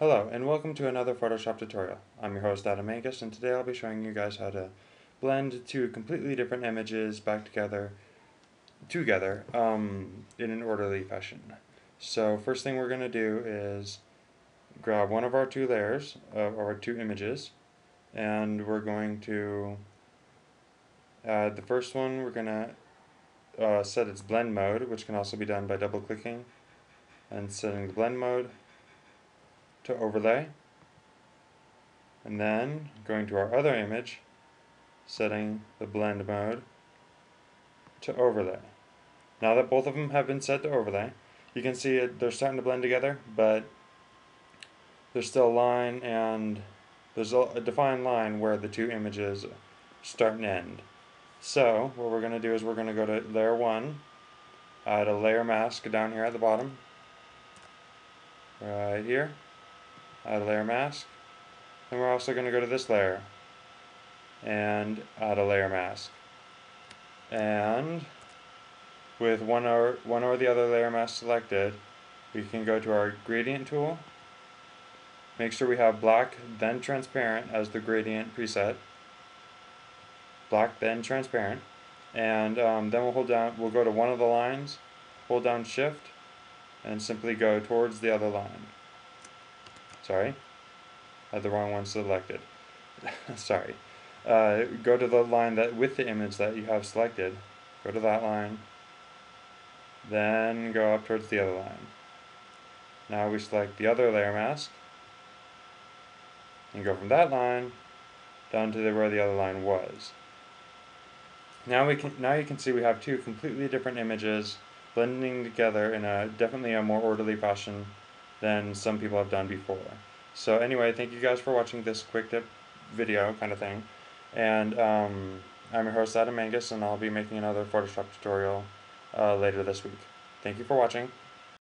Hello and welcome to another Photoshop tutorial. I'm your host Adam Angus and today I'll be showing you guys how to blend two completely different images back together together um, in an orderly fashion. So first thing we're going to do is grab one of our two layers, of our two images, and we're going to add the first one, we're going to uh, set its blend mode, which can also be done by double clicking and setting the blend mode to overlay and then going to our other image setting the blend mode to overlay. Now that both of them have been set to overlay you can see it, they're starting to blend together but there's still a line and there's a, defined line where the two images start and end. So what we're going to do is we're going to go to layer 1 add a layer mask down here at the bottom right here add a layer mask. And we're also going to go to this layer and add a layer mask. And with one or, one or the other layer mask selected, we can go to our gradient tool. Make sure we have black then transparent as the gradient preset. Black then transparent. And um, then we'll hold down, we'll go to one of the lines, hold down shift, and simply go towards the other line. Sorry, I had the wrong one selected. Sorry. Uh, go to the line that with the image that you have selected. Go to that line. Then go up towards the other line. Now we select the other layer mask. And go from that line down to the, where the other line was. Now we can now you can see we have two completely different images blending together in a definitely a more orderly fashion than some people have done before. So anyway, thank you guys for watching this quick tip video kind of thing. And um, I'm your host Adam Angus and I'll be making another Photoshop tutorial uh, later this week. Thank you for watching.